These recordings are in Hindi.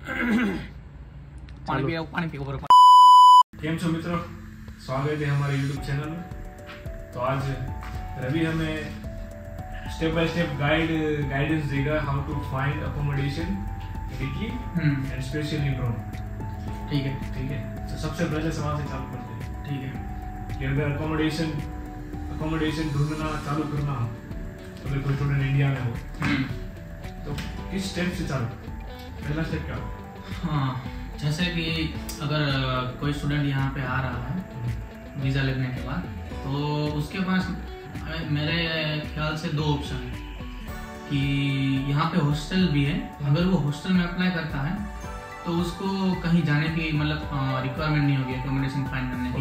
पानी पियो पानी पियो केम छो मित्रों? स्वागत है हमारे YouTube चैनल में। तो आज रवि हमें step by step guide guidance देगा हाउ टू फाइंड अकोमोडेशन डिकी एंड स्पेशली इन ठीक है। ठीक है? तो सबसे पहले सवाल से चालू करते हैं। ठीक है। कि अगर अकोमोडेशन अकोमोडेशन ढूंढना चालू करना हो अगर कोई स्टूडेंट इंडिया में हो। हम्म। तो किस स्टेप से चालू? करते पहला स्टेप क्या हाँ जैसे कि अगर कोई स्टूडेंट यहाँ पे आ रहा है वीज़ा लगने के बाद तो उसके पास मेरे ख्याल से दो ऑप्शन है। कि यहाँ पे हॉस्टल भी है अगर वो हॉस्टल में अप्लाई करता है तो उसको कहीं जाने की मतलब रिक्वायरमेंट नहीं होगी एकोमोडेशन फाइंड करने की।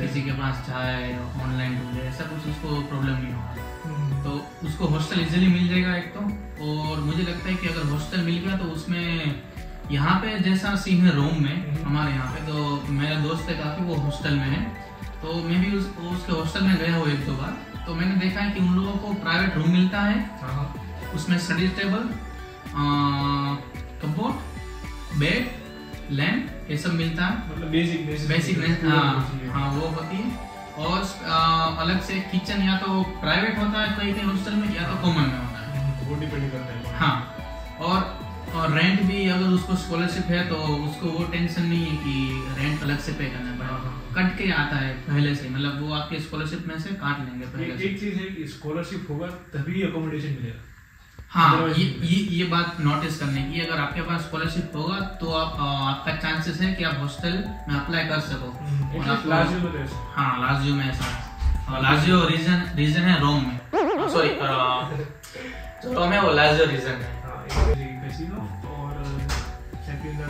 किसी के पास जाए ऑनलाइन ढूंढे ऐसा कुछ उसको प्रॉब्लम नहीं होगा। तो उसको हॉस्टल इजीली मिल जाएगा एक तो और मुझे लगता है कि अगर हॉस्टल मिल गया तो उसमें यहाँ पे जैसा सीन है रोम में हमारे यहाँ पे तो मेरा दोस्त है काफ़ी वो हॉस्टल में है। तो मैं भी उस उसके हॉस्टल में गया हूँ एक दो बार। तो मैंने देखा है कि उन लोगों को प्राइवेट रूम मिलता है। हाँ हाँ। उसमें study table cupboard bed lamp ये सब मिलता है। मतलब बेसिक बेसिक हाँ। हाँ वो होती है। और अलग से किचन या तो प्राइवेट होता है कहीं कहीं हॉस्टल में या तो कॉमन में होता है। वो डिपेंड करता है। हाँ और और रेंट भी अगर उसको स्कॉलरशिप है तो उसको वो टेंशन नहीं है कि रेंट अलग से पे करना पड़ेगा कट के आता है पहले से मतलब वो आपके स्कॉलरशिप में से काट लेंगे पहले एक चीज़ है कि स्कॉलरशिप होगा तभी अकोमोडेशन मिलेगा। हाँ। ये ये ये बात नोटिस करने की अगर आपके पास स्कॉलरशिप होगा तो आप आ, आपका चांसेस है कि आप हॉस्टल में अप्लाई कर सको। और एटलीस्ट आपको- लाजियो में ऐसा हाँ लाजियो में ऐसा। और लाजियो रीजन रीजन है रोम में। सॉरी रोम है वो लाजियो रीजन है। हाँ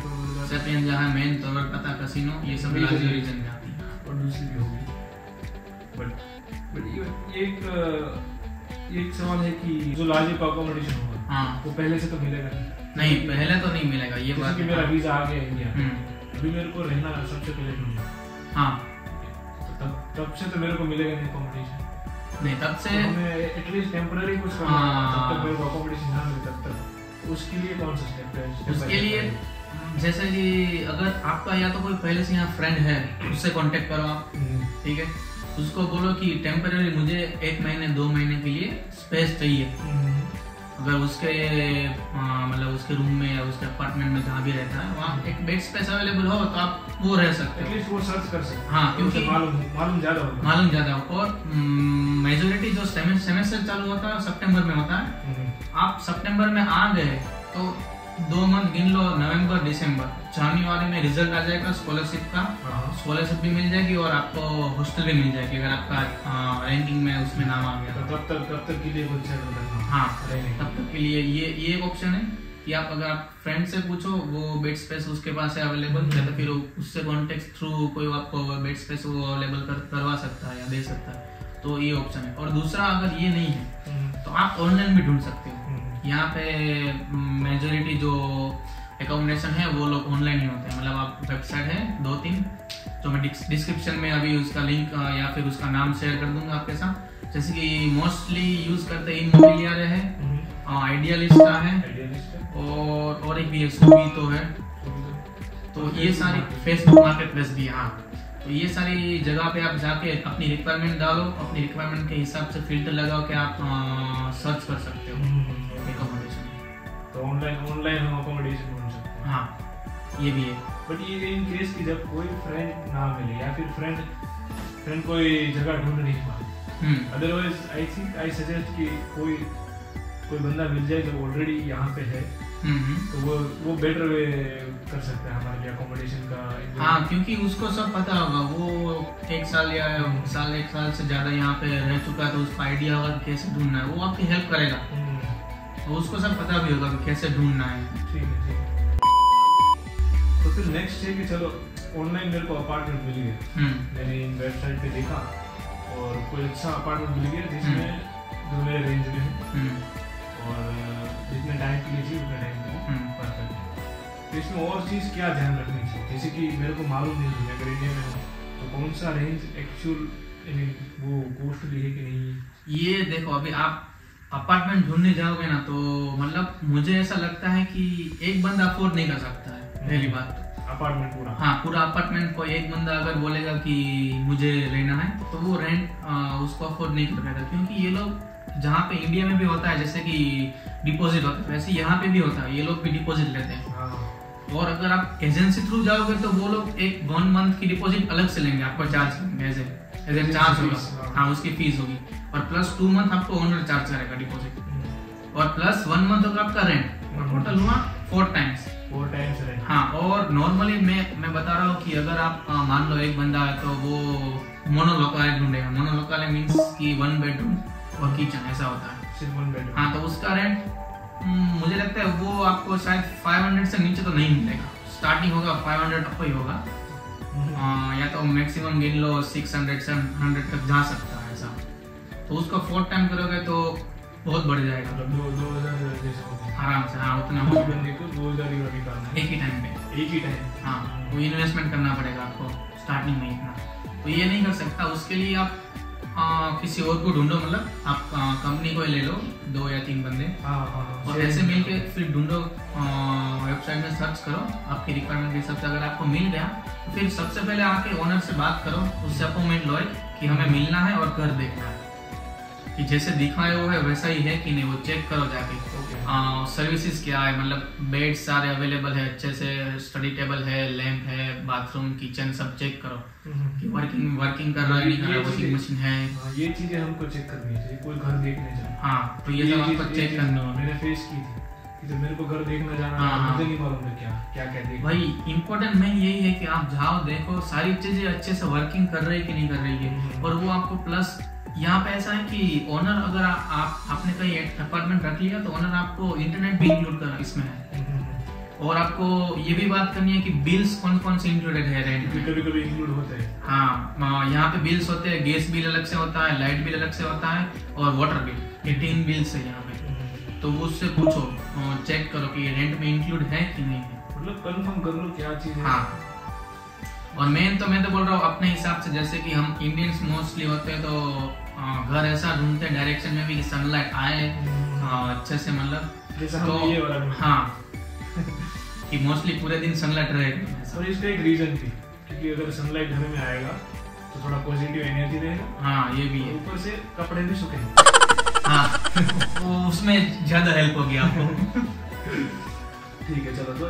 तो सेपियन जहाँ मेन तो पता कसिनो ये सब लाजियो रीजन में आती है। और दूसरी भी होगी। बट बट ये एक एक सवाल है कि जो लाजियो का अकोमोडेशन होगा हाँ। वो पहले से तो मिलेगा? नहीं पहले तो नहीं मिलेगा ये बात मेरा वीज़ा आ गया इंडिया हम्म, अभी मेरे को रहना सबसे पहले ढूंढना हाँ। तो तब तब से तो मेरे को मिलेगा नहीं अकोमोडेशन नहीं तब तो से एटलीस्ट टेम्पररी कुछ करना है। हाँ। तक मेरे को अकोमोडेशन ना मिले तब तक। उसके लिए कौन सा स्टेप है? उसके लिए जैसे कि अगर आपका या तो कोई पहले से यहाँ फ्रेंड है उससे कांटेक्ट करो आप। हम्म, ठीक है? उसको बोलो कि टेम्पररी मुझे एक महीने दो महीने के लिए स्पेस चाहिए। अगर उसके मतलब उसके रूम में या उसके अपार्टमेंट में जहाँ भी रहता है वहाँ एक बेड स्पेस अवेलेबल हो तो आप वो रह सकते हो। वो सर्च कर सकते हाँ, क्योंकि- मालूम मालूम ज़्यादा होगा। मालूम ज़्यादा हो। और मेजोरिटी जो सेमेस्टर चालू होता है सितंबर में होता है। हम्म, आप सितंबर में आ गए तो दो मंथ गिन लो नवंबर दिसंबर जनवरी में रिज़ल्ट आ जाएगा स्कॉलरशिप का। हाँ। स्कॉलरशिप भी मिल जाएगी और आपको हॉस्टल भी मिल जाएगी अगर आपका रैंकिंग में उसमें नाम आ गया। तो तब तक तब तक के लिए हाँ तब तक के लिए ये ये एक ऑप्शन है कि आप अगर आप फ्रेंड से पूछो वो बेड स्पेस उसके पास है अवेलेबल या तो फिर उससे कॉन्टेक्ट थ्रू कोई आपको बेड स्पेस वो अवेलेबल कर, करवा सकता है या दे सकता है। तो ये ऑप्शन है। और दूसरा अगर ये नहीं है हम्म, तो आप ऑनलाइन भी ढूंढ सकते हो। यहाँ पे मेजोरिटी जो एकोमोडेशन है वो लोग ऑनलाइन ही होते हैं। मतलब आप वेबसाइट है दो तीन तो मैं डिस्क्रिप्शन में अभी उसका लिंक या फिर उसका नाम शेयर कर दूँगा आपके साथ। जैसे कि मोस्टली यूज़ करते हैं इमोबिलियारे है हम्म, आइडियालिस्टा है है। और और एक भी है सुबी तो है। तो ये सारी फेसबुक मार्केट प्लेस भी है, तो ये सारी जगह पे आप जाके अपनी रिक्वायरमेंट डालो अपनी रिक्वायरमेंट के हिसाब से फ़िल्टर लगाओ के आप सर्च कर सकते हो। ऑनलाइन हम अकोमोडेशन ढूंढ सकते हैं। हाँ ये भी है। बट ये इन केस की जब कोई फ्रेंड ना मिले या फिर फ्रेंड फ्रेंड कोई जगह ढूंढ नहीं पा हम्म। Otherwise I think I suggest कि कोई कोई बंदा मिल जाए जो ऑलरेडी यहाँ पे है हम्म, हम्म। तो वो वो बेटर वे कर सकता है हमारे लिए अकोमोडेशन का हाँ क्योंकि उसको सब पता होगा। वो एक साल या साल एक साल से ज़्यादा यहाँ पे रह चुका है तो उसको आइडिया होगा कैसे ढूंढना है। वो आपकी हेल्प करेगा। हम्म, तो उसको सब पता भी होगा कैसे ढूंढना है। ठीक है ठीक है। तो फिर नेक्स्ट है कि चलो ऑनलाइन मेरे को अपार्टमेंट मिल गया। हम्म। मैंने वेबसाइट पे देखा और कोई अच्छा अपार्टमेंट मिल गया जिसमें जो मेरे रेंज में है। हम्म। और जितने टाइम के लिए चाहिए उतने टाइम के लिए हम्म। परफेक्ट तो इसमें और चीज़ क्या ध्यान रखनी चाहिए? जैसे कि मेरे को मालूम नहीं है अगर इंडिया में हूँ तो कौन सा रेंज एक्चुअल वो कॉस्टली है कि नहीं? ये देखो अभी आप अपार्टमेंट ढूँढने जाओगे ना तो मतलब मुझे ऐसा लगता है कि एक बंदा अफोर्ड नहीं कर सकता है पहली बात। तो अपार्टमेंट पूरा। हाँ पूरा अपार्टमेंट कोई एक बंदा अगर बोलेगा कि मुझे लेना है तो वो रेंट उसको अफोर्ड नहीं कर पाएगा। क्योंकि ये लोग जहाँ पे इंडिया में भी होता है जैसे कि डिपॉजिट होता है वैसे यहाँ पे भी होता है ये लोग भी डिपॉजिट लेते हैं। हाँ। और अगर आप एजेंसी थ्रू जाओगे तो वो लोग एक वन मंथ की डिपॉजिट अलग से लेंगे आपको चार्ज एज ए चार्ज होगा। हाँ। हाँ उसकी फ़ीस होगी। और प्लस टू मंथ आपको ओनर चार्ज करेगा डिपॉजिट हम्म। और प्लस वन मंथ होगा आपका रेंट और टोटल हुआ four times four times rent हाँ और नॉर्मली मैं मैं बता रहा हूँ कि अगर आप मान लो एक बंदा है तो वो मोनोलोकाल ढूंढेगा। मोनोलोकाल मीन्स कि वन बेडरूम और किचन ऐसा होता है। सिर्फ़ वन बेडरूम हाँ तो उसका रेंट मुझे लगता है वो आपको शायद 500 से नीचे तो नहीं मिलेगा। स्टार्टिंग होगा 500 अप ही होगा। अ, या तो मैक्सिमम गिन लो 600 700 तक जा सकता है। तो उसको फोर टाइम करोगे तो बहुत बढ़ जाएगा। मतलब दो दो हज़ार आराम से हाँ उतना हो। बंदे को दो हज़ार है। एक ही टाइम पे। एक ही टाइम हाँ वो इन्वेस्टमेंट करना पड़ेगा आपको स्टार्टिंग में इतना। तो ये नहीं कर सकता उसके लिए आप आ, किसी और को ढूंढो मतलब आप कंपनी को ले लो दो या तीन बंदे। हाँ हाँ हाँ। और ऐसे मिल के फिर ढूंढो वेबसाइट में सर्च करो आपकी रिक्वायरमेंट के हिसाब से अगर आपको मिल गया तो फिर सबसे पहले आके ओनर से बात करो उससे अपॉइंटमेंट लो कि हमें मिलना है और घर देखना है। कि जैसे दिखाए वो है वैसा ही है कि नहीं वो चेक करो जाके। सर्विसेज़ क्या है? मतलब बेड सारे अवेलेबल है अच्छे से स्टडी टेबल है लैंप है बाथरूम किचन सब चेक करो। कि वर्किंग वर्किंग कर रहा है नहीं कर रहा वॉशिंग मशीन है। हाँ, ये चीज़ें हमको चेक करनी चाहिए कोई घर देखने जाए हाँ तो ये सब आपको चेक करना मैंने फेस की थी जब मेरे को घर देखना जाना हाँ, हाँ। मुझे नहीं मालूम क्या क्या क्या देखना भाई इम्पोर्टेंट मेन यही है कि आप जाओ देखो सारी चीज़ें अच्छे से वर्किंग कर रही है कि नहीं कर रही है। हम्म। और वो आपको प्लस यहाँ पे ऐसा है कि ओनर अगर आ, आप आपने कहीं अपार्टमेंट रख लिया तो ओनर आपको इंटरनेट भी इंक्लूड कर इसमें। है और आपको ये भी बात करनी है कि बिल्स कौन कौन से इंक्लूडेड है रेंट। में? कभी कभी इंक्लूड होते हैं। हाँ यहाँ पे बिल्स होते हैं गैस बिल अलग से होता है लाइट बिल अलग से होता है और वाटर बिल ये तीन बिल्स है यहाँ पे। तो उससे पूछो चेक करो कि रेंट में इंक्लूड है कि नहीं है। मतलब कंफर्म कर लो क्या चीज़ है। हाँ। और मेन तो मैं तो बोल रहा हूँ अपने हिसाब से जैसे कि हम इंडियंस मोस्टली होते हैं तो घर ऐसा ढूंढते हैं डायरेक्शन में भी कि सनलाइट आए अच्छे से मतलब तो ये हाँ। कि मोस्टली पूरे दिन सनलाइट रहेगा और इसका एक रीजन भी क्योंकि अगर सनलाइट घर में आएगा तो थोड़ा पॉजिटिव एनर्जी रहेगा। हाँ ये भी है। ऊपर से कपड़े भी सूखेंगे हाँ। वो उसमें ज़्यादा हेल्प होगी आपको। ठीक है चलो तो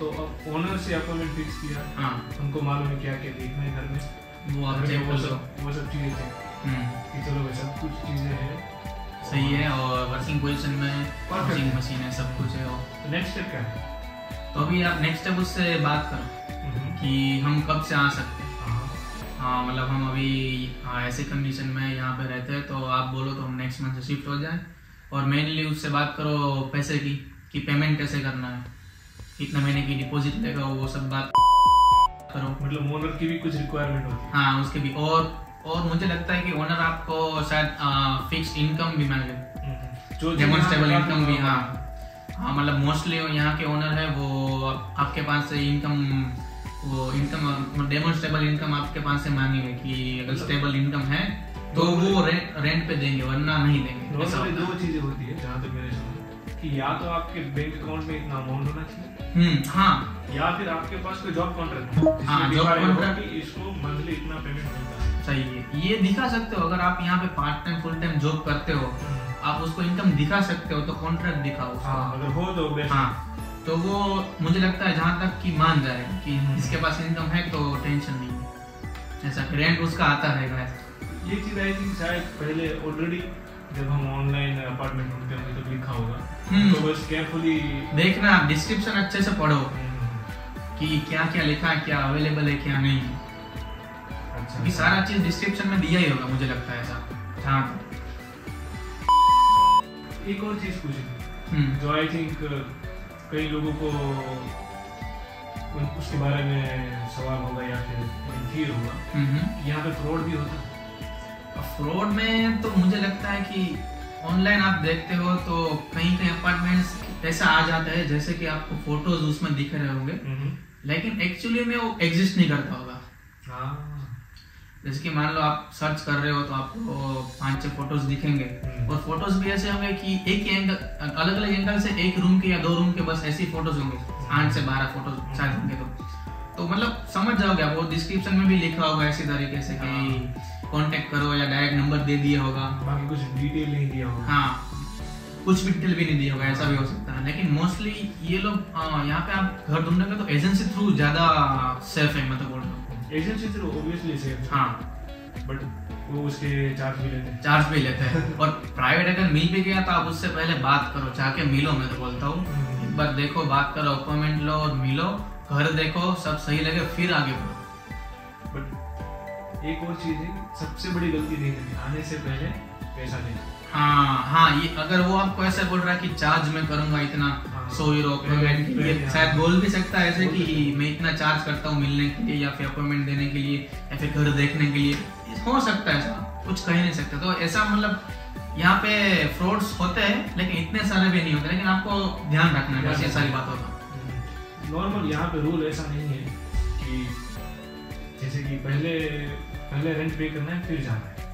तो अब ओनर से अपॉइंटमेंट फिक्स किया। हाँ। हमको मालूम है क्या क्या देखना है घर में। वो आप चेक वो सब वो सब चीज़ें चेक हम्म, कि चलो भाई सब कुछ चीज़ें हैं। सही है और वर्किंग पोजीशन में. वॉशिंग मशीन है सब कुछ है और नेक्स्ट स्टेप क्या है? तो अभी आप नेक्स्ट स्टेप उससे बात करो कि हम कब से आ सकते हैं। हाँ, हाँ मतलब हम अभी हाँ, ऐसे कंडीशन में यहाँ पे रहते हैं तो आप बोलो तो हम नेक्स्ट मंथ से शिफ्ट हो जाए। और मेनली उससे बात करो पैसे की कि पेमेंट कैसे करना है। कितने महीने की डिपॉजिट लेगा वो सब बात करो। मतलब ओनर की भी कुछ रिक्वायरमेंट होती है। हाँ उसके भी। और और मुझे लगता है कि ओनर आपको शायद फिक्स इनकम भी मांगे। हम्म, जो चीज़ डेमोन्स्ट्रेबल इनकम भी हाँ, हाँ मतलब मोस्टली यहाँ के ओनर है वो आपके पास से इनकम वो इनकम डेमोन्स्ट्रेबल इनकम आपके पास से मांगेंगे कि अगर स्टेबल इनकम है तो वो रेंट रेंट पे देंगे वरना नहीं देंगे। दो चीज़ें होती है कि या तो आपके बैंक अकाउंट में इतना अमाउंट होना चाहिए हम्म हाँ। या फिर आपके पास कोई जॉब कॉन्ट्रैक्ट हो। हाँ, जिसमें job दिखा रहे हो contract- कि इसको मंथली इतना पेमेंट मिलता है। सही है। ये दिखा सकते हो अगर आप यहाँ पे part time full time job करते हो आप उसको इनकम दिखा सकते हो तो कॉन्ट्रैक्ट दिखाओ हाँ अगर हो तो हाँ तो वो मुझे लगता है जहाँ तक कि मान जाए कि हम्म। इसके पास इनकम है तो टेंशन नहीं है। ऐसा रेंट उसका आता रहेगा। ये चीज़ आई थिंक शायद पहले ऑलरेडी जब हम ऑनलाइन अपार्टमेंट ढूंढते होंगे तो लिखा होगा। तो बस केयरफुली देखना आप डिस्क्रिप्शन अच्छे से पढ़ो। कि क्या क्या लिखा है क्या अवेलेबल है क्या नहीं। अच्छा। क्योंकि सारा चीज़ डिस्क्रिप्शन में दिया ही होगा मुझे लगता है ऐसा। तक एक और चीज़ पूछी हम्म, जो आई थिंक कई लोगों को उसके बारे में सवाल होगा या फिर होगा। हम्म, हम्म। कि यहाँ पे फ्रॉड भी होता है। फ्रॉड में तो मुझे लगता है कि ऑनलाइन आप देखते हो तो कहीं कहीं अपार्टमेंट्स ऐसा आ जाता है जैसे कि आपको फ़ोटोज़ उसमें दिख रहे होंगे। लेकिन एक्चुअली में वो एग्जिस्ट नहीं करता होगा। हाँ। जैसे कि मान लो आप सर्च कर रहे हो तो आपको पाँच छह फ़ोटोज़ दिखेंगे। हम्म। और फ़ोटोज़ भी ऐसे होंगे कि एक ही एंगल अलग अलग एंगल से एक रूम के या दो रूम के बस ऐसे फ़ोटोज़ होंगे। आठ से बारह फ़ोटोज़ शायद होंगे तो। तो मतलब समझ जाओगे आप वो डिस्क्रिप्शन में भी लिखा होगा ऐसी तरीके से कि कांटेक्ट करो या डायरेक्ट नंबर दे दिया होगा। बाकी कुछ डिटेल नहीं दिया होगा। हाँ कुछ भी डिटेल भी नहीं दिया होगा ऐसा भी हो सकता है। लेकिन मोस्टली ये लोग यहाँ पे आप घर ढूंढोगे तो एजेंसी थ्रू ज़्यादा सेफ़ है मैं तो बोल रहा हूँ। एजेंसी थ्रू ऑब्वियसली सेफ़ हाँ। बट वो उसके चार्ज भी लेते हैं। चार्ज भी लेते हैं। और प्राइवेट अगर मिल भी गया तो आप उससे पहले बात करो जाके मिलो मैं तो बोलता हूँ। एक बार देखो बात करो अपॉइंटमेंट लो और मिलो। घर देखो सब सही लगे फिर आगे बढ़ो। बट एक और चीज़ है सबसे बड़ी गलती नहीं करनी आने से पहले पैसा देना। हाँ हाँ ये अगर वो आपको ऐसे बोल रहा है कि चार्ज मैं करूँगा इतना हाँ। सौ यूरो पहले, शायद हाँ। बोल भी सकता है ऐसे कि मैं इतना चार्ज करता हूँ मिलने के लिए या फिर अपॉइंटमेंट देने के लिए या फिर घर देखने के लिए। हो सकता है ऐसा कुछ कह नहीं सकते। तो ऐसा मतलब यहाँ पे फ्रॉड्स होते हैं लेकिन इतने सारे भी नहीं होते लेकिन आपको ध्यान रखना है बस ये सारी बातों का। नॉर्मल यहाँ पे रूल ऐसा नहीं है कि जैसे कि पहले पहले रेंट पे करना है फिर जाना है।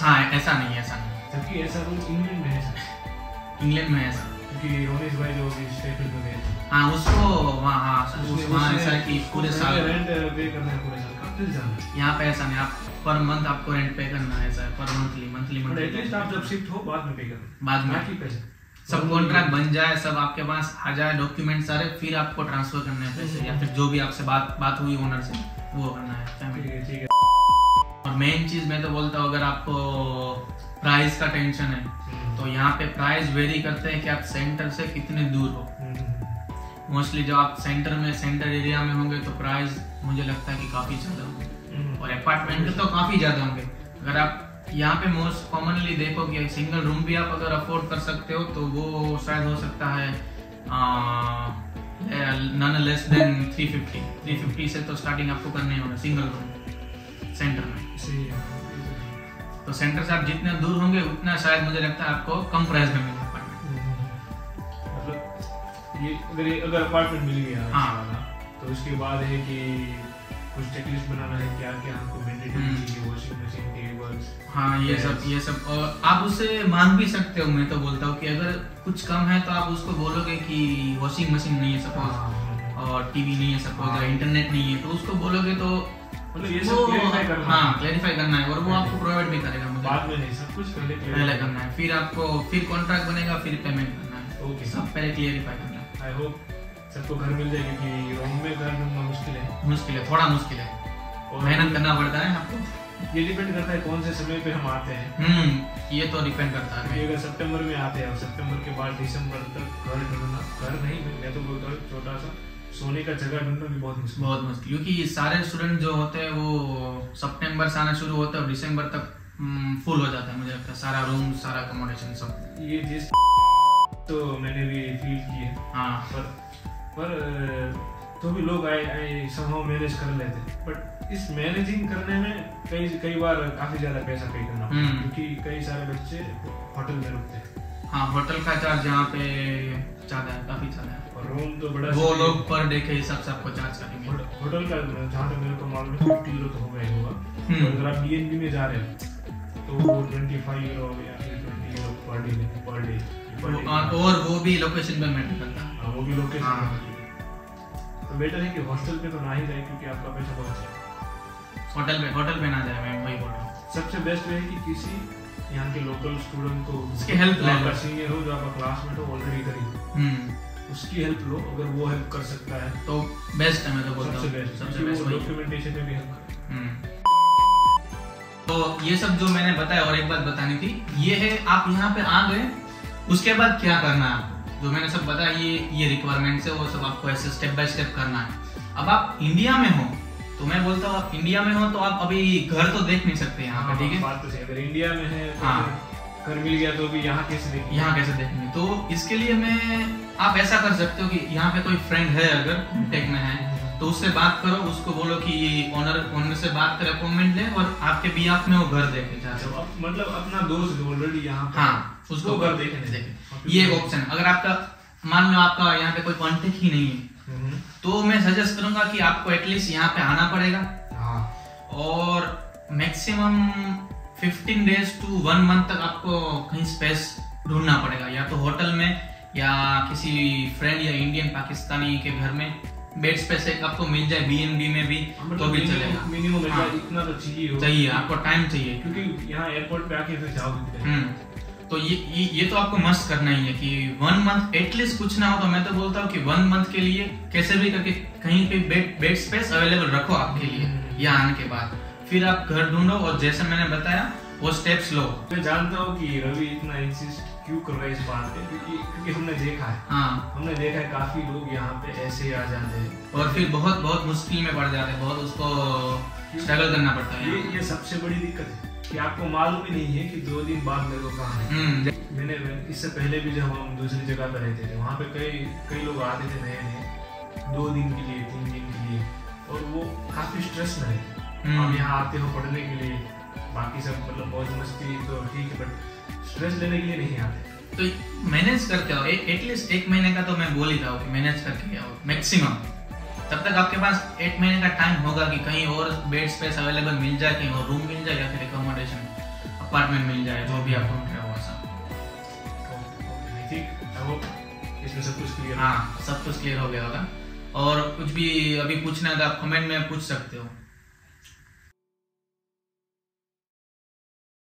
हाँ ऐसा नहीं है ऐसा नहीं जबकि ऐसा रूल इंग्लैंड में है सर। इंग्लैंड में ऐसा। क्योंकि रोमेश भाई जो स्टेफिल में गए थे। हाँ उसको वहाँ हाँ वहाँ ऐसा कि पूरे साल रेंट पे करना है पूरे साल। का फिर जाना है? यहाँ पे ऐसा नहीं आप पर मंथ आपको रेंट पे करना है ऐसा पर मंथली मंथली बट एटलीस्ट आप जब शिफ्ट हो बाद में पे करना बाद में। बाकी पैसे। सब कॉन्ट्रैक्ट बन जाए सब आपके पास आ जाए डॉक्यूमेंट सारे फिर आपको ट्रांसफ़र करने हैं पैसे या फिर जो भी आपसे बात बात हुई ओनर से वो करना है। ठीक है ठीक है। और मेन चीज़ मैं तो बोलता हूँ अगर आपको प्राइस का टेंशन है हम्म, तो यहाँ पे प्राइस वेरी करते हैं कि आप सेंटर से कितने दूर हो। हम्म, मोस्टली जब आप सेंटर में सेंटर एरिया में होंगे तो प्राइस मुझे लगता है कि काफ़ी ज़्यादा होंगे। हम्म, और अपार्टमेंट तो काफ़ी ज़्यादा होंगे। अगर आप यहाँ पे मोस्ट कॉमनली देखो कि सिंगल रूम भी आप अगर अफोर्ड कर सकते हो तो वो शायद हो सकता है नन लेस देन 350 350 से तो स्टार्टिंग आपको करने होगा सिंगल रूम सेंटर में सही है तो सेंटर से आप जितने दूर होंगे उतना शायद मुझे लगता है आपको कम प्राइस में मिलेगा मतलब ये अगर अगर अपार्टमेंट मिल गया हाँ। तो उसके बाद है कि कुछ चेकलिस्ट बनाना है क्या क्या हमको मैंडेटरी। चाहिए वॉशिंग मशीन टेबल्स हाँ ये सब ये सब और आप उससे मांग भी सकते हो मैं तो बोलता हूँ कि अगर कुछ कम है तो आप उसको बोलोगे कि वॉशिंग मशीन नहीं है सपोज़ और टीवी नहीं है सपोज़ हाँ। इंटरनेट नहीं है तो उसको बोलोगे तो मतलब ये वो सब क्लेरिफाई करना। हाँ है। करना है और वो आपको प्रोवाइड भी करेगा मुझे। बाद में नहीं सब कुछ पहले पहले करना है। फिर आपको फिर कॉन्ट्रैक्ट बनेगा फिर पेमेंट करना है। ओके सब पहले क्लियरिफाई करना है। आई होप सबको घर मिल जाए क्योंकि रोम में घर ढूंढना मुश्किल है। मुश्किल है थोड़ा मुश्किल है। और मेहनत करना पड़ता है आपको। ये डिपेंड करता है कौन से समय पे हम आते हैं। हम्म ये तो डिपेंड करता है। अगर सितंबर में आते हैं और सितंबर के बाद दिसंबर तक घर ढूंढना घर नहीं मैं तो बोलता हूँ छोटा सा। सोने का जगह ढूंढना भी बहुत मुश्किल बहुत मुश्किल क्योंकि ये सारे स्टूडेंट जो होते हैं वो सितंबर से आना शुरू होता है और दिसंबर तक फुल हो जाता है मुझे लगता है। सारा रूम सारा अकोमोडेशन सब। ये जिस तो मैंने भी फील की है। पर पर तो भी लोग आए आए समहाउ मैनेज कर लेते हैं। बट इस मैनेजिंग करने में कई कई बार काफ़ी ज़्यादा पैसा पे करना हम्म। क्योंकि कई सारे बच्चे होटल में रुकते हैं। हाँ होटल का चार्ज यहाँ पे ज़्यादा है काफ़ी ज़्यादा है। और रूम तो बड़ा वो लोग पर डे के हिसाब से आपको चार्ज करेंगे। होटल का जहाँ तक मेरे को मालूम है फिफ्टी यूरो तो होगा ही होगा। हम्म। अगर आप बीएनबी में जा रहे हो तो ट्वेंटी फाइव यूरो या फिर twenty euro per day per day और वो भी लोकेशन पे मैटर करता है। हाँ वो भी लोकेशन हाँ। तो बेटर है कि हॉस्टल पे तो ना ही जाए क्योंकि आपका पैसा बहुत होटल पे होटल पे ना जाए मैं वही बोल रहा हूँ। सबसे बेस्ट है कि किसी यहाँ के लोकल स्टूडेंट को उसकी help ले लो। सीनियर हो जो आपका क्लासमेट हो ऑलरेडी इधर ही उसकी हेल्प लो अगर वो हेल्प कर सकता है। तो बेस्ट है मैं तो बोलता सबसे हूँ बेस्ट सबसे बेस्ट। डॉक्यूमेंटेशन में भी हेल्प करे हम्म। तो ये सब जो मैंने बताया और एक बात बतानी थी ये है आप यहाँ पे आ गए उसके बाद क्या करना है? आपको जो मैंने सब बताया ये ये रिक्वायरमेंट्स है वो सब आपको ऐसे स्टेप बाय स्टेप करना है। अब आप इंडिया में हो तो मैं बोलता हूँ आप इंडिया में हो तो आप अभी घर तो देख नहीं सकते यहाँ पे ठीक है? बात तो सही अगर इंडिया में है तो हाँ। घर मिल गया तो भी यहाँ कैसे देखेंगे? यहाँ कैसे देखेंगे? तो इसके लिए मैं आप ऐसा कर सकते हो कि यहाँ पे कोई फ्रेंड है अगर कॉन्टेक्ट में है तो उससे बात करो उसको बोलो कि ओनर ओनर से बात कर अपॉइंटमेंट ले और आपके भी आप में वो घर देखे चाहते हो। मतलब अपना दोस्त ऑलरेडी यहाँ हाँ उसको घर देखने देखे ये एक ऑप्शन अगर आपका मान लो आपका यहाँ पे कोई कॉन्टेक्ट ही नहीं है हम्म, तो मैं सजेस्ट करूँगा कि आपको एटलीस्ट यहाँ पे आना पड़ेगा। हाँ। और maximum 15 days to one month तक आपको कहीं स्पेस ढूंढना पड़ेगा। या तो होटल में या किसी फ्रेंड या इंडियन पाकिस्तानी के घर में बेड स्पेस एक आपको मिल जाए बीएनबी में भी तो भी चलेगा। मिनिमम हाँ। इतना तो चाहिए चाहिए आपको टाइम चाहिए। क्योंकि यहाँ एयरपोर्ट पे आके फिर जाओगे? हम्म। तो ये ये ये तो आपको मस्त करना ही है कि वन मंथ एटलीस्ट कुछ ना हो तो मैं तो बोलता हूँ कि वन मंथ के लिए कैसे भी करके कहीं पे बेड बेड स्पेस अवेलेबल रखो आपके लिए हम्म। यहाँ आने के बाद। फिर आप घर ढूंढो और जैसे मैंने बताया वो स्टेप्स लो। मैं जानता हूँ कि रवि इतना इंसिस्ट क्यों कर रहा है इस बात पे? क्योंकि क्योंकि हमने देखा है। हाँ। हमने देखा है काफ़ी लोग यहाँ पे ऐसे ही आ जाते हैं। और फिर बहुत बहुत मुश्किल में पड़ जाते हैं बहुत उसको स्ट्रगल करना पड़ता है। ये ये सबसे बड़ी दिक्कत है। कि आपको मालूम ही नहीं है कि दो दिन बाद मेरे को कहाँ है। हम्म। मैंने इससे पहले भी जब हम दूसरी जगह पर रहते थे वहाँ पे कई कई लोग आते थे नए नए दो दिन के लिए तीन दिन के लिए और वो काफ़ी स्ट्रेस में रहते। हम्म। आप यहाँ आते हो पढ़ने के लिए बाकी सब मतलब मौज मस्ती तो ठीक है बट स्ट्रेस लेने के लिए नहीं आते। तो मैनेज करके आओ। एटलीस्ट एक महीने का तो मैं बोल ही रहा हूँ कि मैनेज करके आओ मैक्सिमम तब तक आपके पास एट महीने का टाइम होगा कि कहीं और बेड स्पेस अवेलेबल मिल जाए कहीं और रूम मिल जाए या फिर अकोमोडेशन अपार्टमेंट मिल जाए जो भी आपको मिल रहा हो होप इसमें सब कुछ क्लियर हाँ सब कुछ क्लियर हो गया होगा। और कुछ भी अभी पूछना है तो आप कमेंट में पूछ सकते हो।